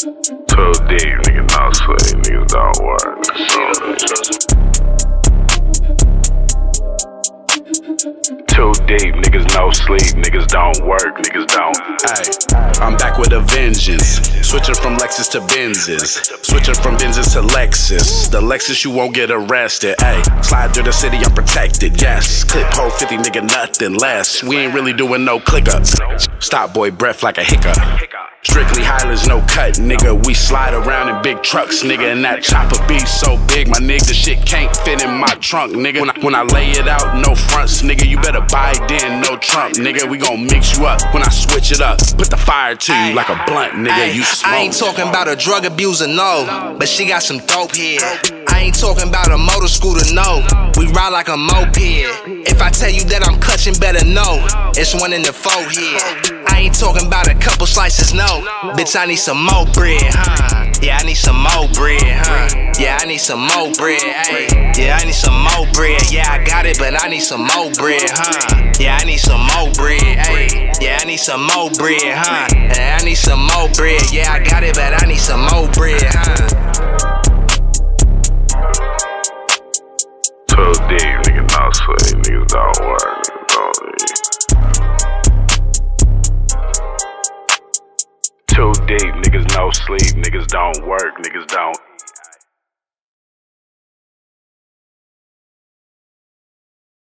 Too deep, niggas not sleep, niggas don't work. Too deep, niggas no sleep, niggas don't work, niggas don't. Ay, with a vengeance. Switching from Lexus to Benzes. Switching from Benzes to Lexus. The Lexus, you won't get arrested. Ay, slide through the city, I'm protected. Yes, clip hold 50, nigga, nothing less. We ain't really doing no click ups. Stop, boy, breath like a hiccup. Strictly Highlands, no cut, nigga. We slide around in big trucks, nigga. And that chopper be so big, my nigga, shit can't fit in my trunk, nigga. When I, when I lay it out, no nigga. You better buy then, no Trump, nigga. We gon' mix you up when I switch it up. Put the fire to you like a blunt, nigga. You smoke. I ain't talking about a drug abuser, no. But she got some dope here. I ain't talking about a motor scooter, no. We ride like a moped. If I tell you that I'm clutching, better know. It's one in the four here. I ain't talking about a couple slices, no. Bitch, I need some more bread, huh? Yeah, I need some more bread, huh? Yeah, need some more bread, ayy. Yeah, I need some more bread. Yeah, I got it, but I need some more bread, huh? Yeah, I need some more bread, ayy. Yeah, I need some more bread, huh? Yeah, I need some more bread. Yeah, I got it, but I need some more bread, huh? Too deep, niggas not sleep, niggas don't work, niggas don't eat. Too deep, niggas no sleep, niggas don't work, niggas don't